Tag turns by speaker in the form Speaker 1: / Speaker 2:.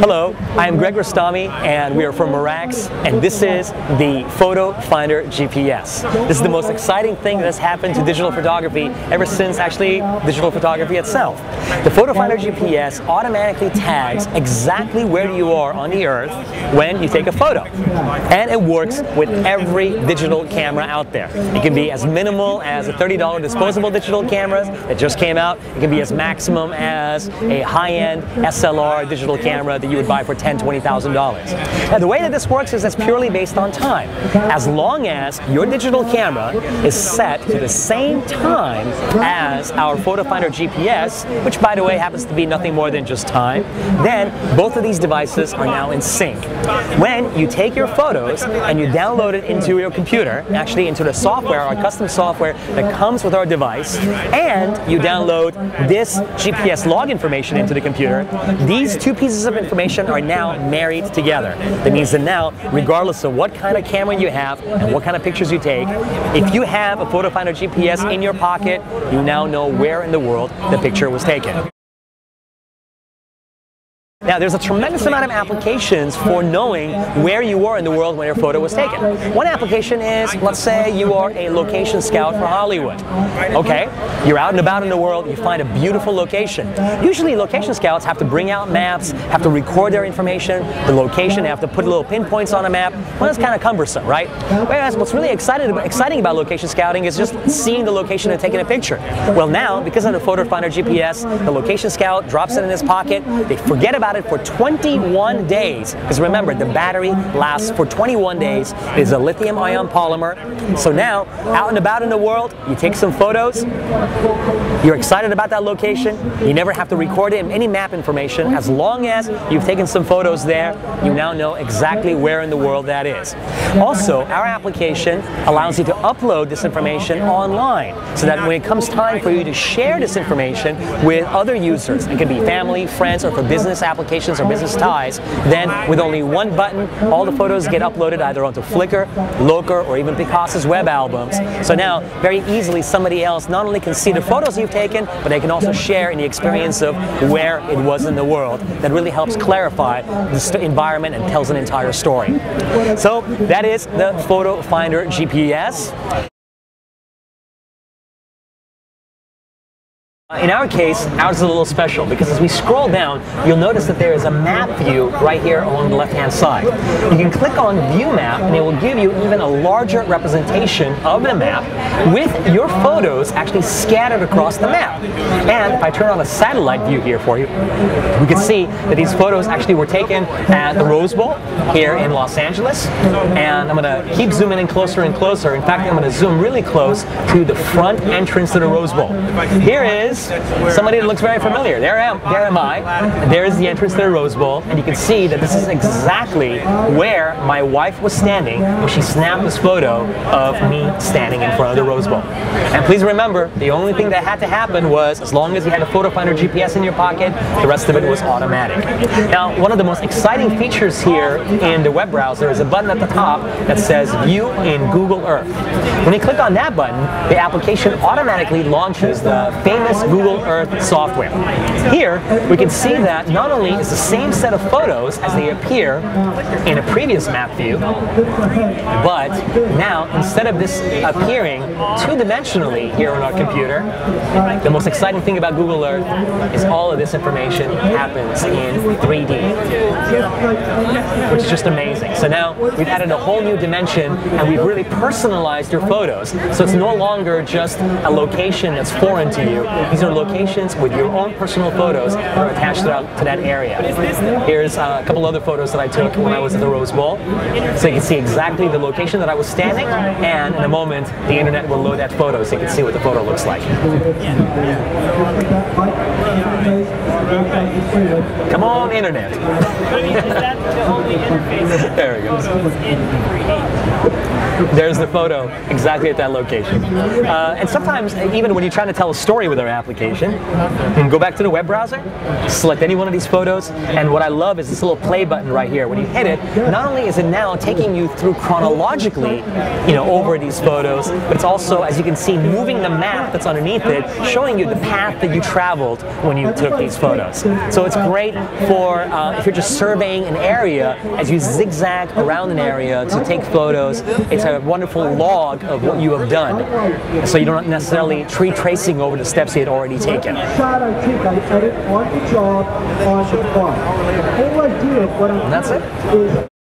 Speaker 1: Hello, I am Greg Rostami and we are from Merax and this is the Photo Finder GPS. This is the most exciting thing that has happened to digital photography ever since actually digital photography itself. The Photo Finder GPS automatically tags exactly where you are on the earth when you take a photo. And it works with every digital camera out there. It can be as minimal as a $30 disposable digital cameras that just came out. It can be as maximum as a high-end SLR digital camera that you would buy for $10,000, $20,000. Now the way that this works is it's purely based on time. As long as your digital camera is set to the same time as our Photo Finder GPS, which by the way happens to be nothing more than just time, then both of these devices are now in sync. When you take your photos and you download it into your computer, actually into the software, our custom software that comes with our device, and you download this GPS log information into the computer, these two pieces of information are now married together. That means that now, regardless of what kind of camera you have and what kind of pictures you take, if you have a Photo Finder GPS in your pocket, you now know where in the world the picture was taken. Now, there's a tremendous amount of applications for knowing where you were in the world when your photo was taken. One application is, let's say you are a location scout for Hollywood. Okay, you're out and about in the world, you find a beautiful location. Usually location scouts have to bring out maps, have to record their information, the location, have to put little pinpoints on a map. Well, that's kind of cumbersome, right? Whereas what's really exciting, exciting about location scouting is just seeing the location and taking a picture. Well now, because of the Photo Finder GPS, the location scout drops it in his pocket, they forget about it for 21 days. Because remember, the battery lasts for 21 days. It is a lithium ion polymer. So now, out and about in the world, you take some photos, you're excited about that location, you never have to record it in any map information. As long as you've taken some photos there, you now know exactly where in the world that is. Also, our application allows you to upload this information online so that when it comes time for you to share this information with other users, it can be family, friends, or for business applications, applications or business ties, then with only one button, all the photos get uploaded either onto Flickr, Locr, or even Picasa's web albums. So now, very easily, somebody else not only can see the photos you've taken, but they can also share in the experience of where it was in the world. That really helps clarify the environment and tells an entire story. So that is the Photo Finder GPS. In our case, ours is a little special because as we scroll down, you'll notice that there is a map view right here along the left-hand side. You can click on View Map and it will give you even a larger representation of the map with your photos actually scattered across the map. And if I turn on a satellite view here for you, we can see that these photos actually were taken at the Rose Bowl here in Los Angeles. And I'm going to keep zooming in closer and closer. In fact, I'm going to zoom really close to the front entrance to the Rose Bowl. Here is somebody that looks very familiar. There am, there am I. There's the entrance to the Rose Bowl, and you can see that this is exactly where my wife was standing when she snapped this photo of me standing in front of the Rose Bowl. And please remember, the only thing that had to happen was, as long as you had a photo finder GPS in your pocket, the rest of it was automatic. Now, one of the most exciting features here in the web browser is a button at the top that says View in Google Earth. When you click on that button, the application automatically launches the famous Google Earth software. Here, we can see that not only is the same set of photos as they appear in a previous map view, but now instead of this appearing two-dimensionally here on our computer, the most exciting thing about Google Earth is all of this information happens in 3D, which is just amazing. So now we've added a whole new dimension and we've really personalized your photos. So it's no longer just a location that's foreign to you. These are locations with your own personal photos are attached to that, to that area. Here's uh, a couple other photos that I took when I was at the Rose Bowl. So you can see exactly the location that I was standing, and in a moment, the internet will load that photo so you can see what the photo looks like. Come on, internet. there we go. There's the photo exactly at that location. Uh, and sometimes, even when you're trying to tell a story with our application, you can go back to the web browser, select any one of these photos, and what I love is this little play button right here. When you hit it, not only is it now taking you through chronologically, you know, over these photos, but it's also, as you can see, moving the map that's underneath it, showing you the path that you traveled when you took these photos. So it's great for uh, if you're just surveying an area as you zigzag around an area to take photos. It's a wonderful log of what you have done. So you don't necessarily tree tracing over the steps he had already taken. And that's it.